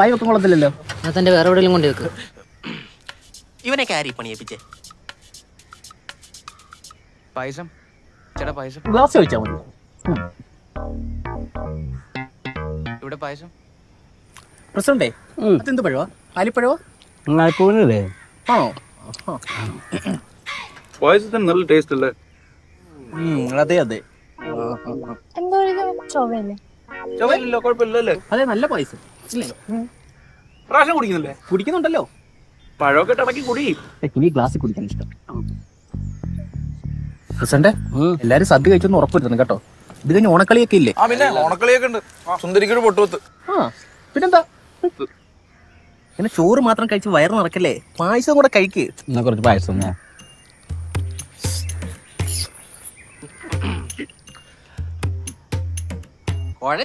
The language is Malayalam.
വായി വെക്കാൻ കൊള്ളത്തില്ലല്ലോ. തന്റെ വേറെ കൊണ്ട് വെക്ക്. ഇവനെ കാരി പണിയിപ്പിച്ചേ. പായസം? ചേട്ടാ പായസം? ഗ്ലാസ് മതി. ഇവിടെ പായസം? പ്രസിഡന്റേ അതെന്ത് പഴവാ? ആലിപ്പഴവാ പൂനല്ലേ ആണോ? പായസത്തിന് നല്ല ടേസ്റ്റ് അല്ലേ? അതെ അതെ. എന്തോ ഒരു ചൊവ്വല്ലേ ചുവയില്ലല്ലോ കുഴപ്പമില്ലല്ലേ അതെ നല്ല പൈസ ഇല്ലേ പ്രാവശ്യം കുടിക്കുന്നില്ലേ കുടിക്കുന്നുണ്ടല്ലോ പഴമൊക്കെ ഇടക്കി കുടി എനിക്ക് ഗ്ലാസ്സിൽ കുടിക്കാൻ ഇഷ്ടം പ്രസിഡന്റ് എല്ലാരും സദ്യ കഴിച്ചൊന്ന് ഉറപ്പുവരുത്തണം കേട്ടോ ഇത് കഴിഞ്ഞ് ഓണക്കളിയൊക്കെ ഇല്ലേ ആ പിന്നെ ഓണക്കളിയൊക്കെ ഉണ്ട് സുന്ദരിക്കൊരു പൊട്ടുവത്ത് ആ പിന്നെന്താ പിന്നെ ചോറ് മാത്രം കഴിച്ച് വയറ് നിറക്കല്ലേ പായസം കൂടെ കഴിക്ക് എന്നാ കുറച്ച് പായസം ഞാൻ കുഴ